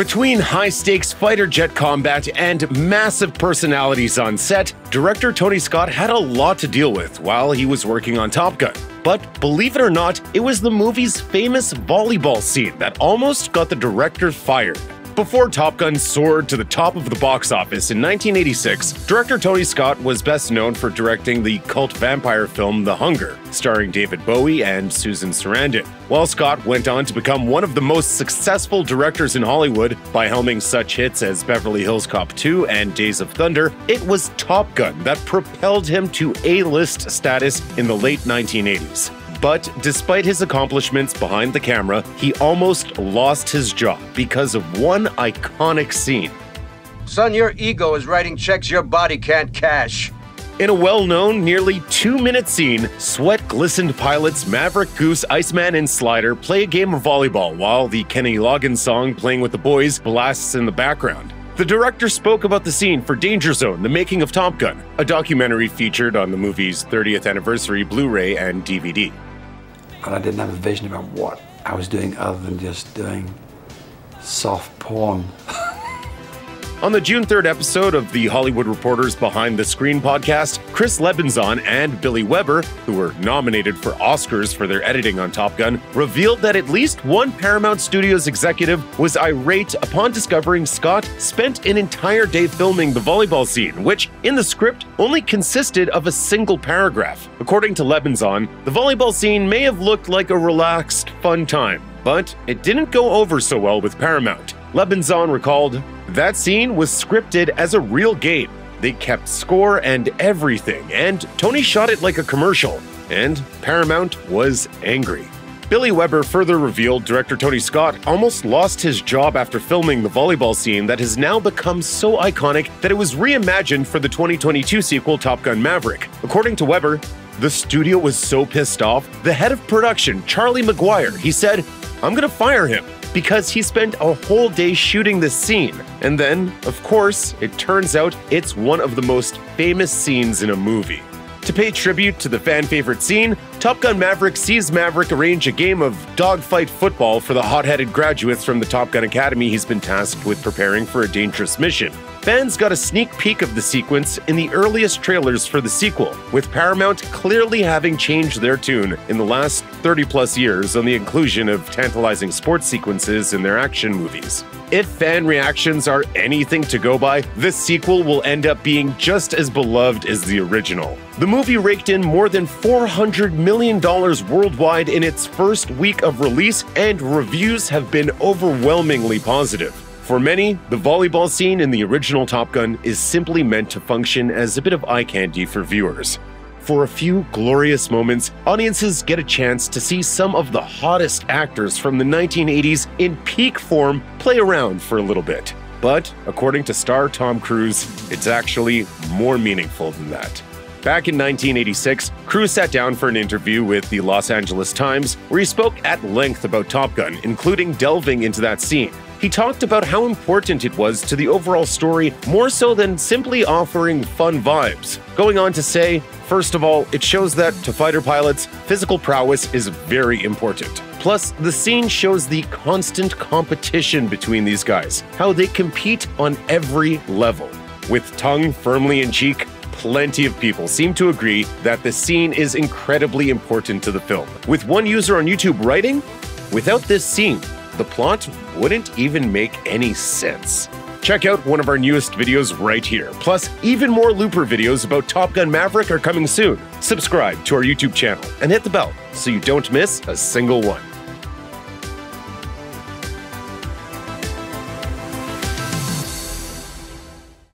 Between high stakes fighter jet combat and massive personalities on set, director Tony Scott had a lot to deal with while he was working on Top Gun. But believe it or not, it was the movie's famous volleyball scene that almost got the director fired. Before Top Gun soared to the top of the box office in 1986, director Tony Scott was best known for directing the cult vampire film The Hunger, starring David Bowie and Susan Sarandon. While Scott went on to become one of the most successful directors in Hollywood by helming such hits as Beverly Hills Cop 2 and Days of Thunder, it was Top Gun that propelled him to A-list status in the late 1980s. But despite his accomplishments behind the camera, he almost lost his job because of one iconic scene. Son, your ego is writing checks your body can't cash. In a well known, nearly two minute scene, sweat glistened pilots Maverick, Goose, Iceman, and Slider play a game of volleyball while the Kenny Loggins song Playing with the Boys blasts in the background. The director spoke about the scene for Danger Zone, the making of Top Gun, a documentary featured on the movie's 30th anniversary Blu ray and DVD but I didn't have a vision about what I was doing other than just doing soft porn. On the June 3rd episode of the Hollywood Reporters Behind the Screen podcast, Chris Lebenzon and Billy Weber, who were nominated for Oscars for their editing on Top Gun, revealed that at least one Paramount Studios executive was irate upon discovering Scott spent an entire day filming the volleyball scene, which, in the script, only consisted of a single paragraph. According to Lebenzon, the volleyball scene may have looked like a relaxed, fun time, but it didn't go over so well with Paramount. Lebenzon recalled, That scene was scripted as a real game. They kept score and everything, and Tony shot it like a commercial, and Paramount was angry. Billy Weber further revealed director Tony Scott almost lost his job after filming the volleyball scene that has now become so iconic that it was reimagined for the 2022 sequel Top Gun Maverick. According to Weber, the studio was so pissed off, the head of production, Charlie McGuire, he said, I'm gonna fire him because he spent a whole day shooting this scene. And then, of course, it turns out it's one of the most famous scenes in a movie. To pay tribute to the fan favorite scene, Top Gun Maverick sees Maverick arrange a game of dogfight football for the hot headed graduates from the Top Gun Academy he's been tasked with preparing for a dangerous mission. Fans got a sneak peek of the sequence in the earliest trailers for the sequel, with Paramount clearly having changed their tune in the last 30 plus years on the inclusion of tantalizing sports sequences in their action movies. If fan reactions are anything to go by, this sequel will end up being just as beloved as the original. The movie raked in more than $400 million worldwide in its first week of release, and reviews have been overwhelmingly positive. For many, the volleyball scene in the original Top Gun is simply meant to function as a bit of eye candy for viewers. For a few glorious moments, audiences get a chance to see some of the hottest actors from the 1980s in peak form play around for a little bit. But according to star Tom Cruise, it's actually more meaningful than that. Back in 1986, Cruise sat down for an interview with the Los Angeles Times where he spoke at length about Top Gun, including delving into that scene. He talked about how important it was to the overall story more so than simply offering fun vibes. Going on to say, first of all, it shows that to fighter pilots, physical prowess is very important. Plus, the scene shows the constant competition between these guys, how they compete on every level. With tongue firmly in cheek, plenty of people seem to agree that the scene is incredibly important to the film. With one user on YouTube writing, without this scene, the plot wouldn't even make any sense. Check out one of our newest videos right here. Plus, even more Looper videos about Top Gun Maverick are coming soon. Subscribe to our YouTube channel and hit the bell so you don't miss a single one.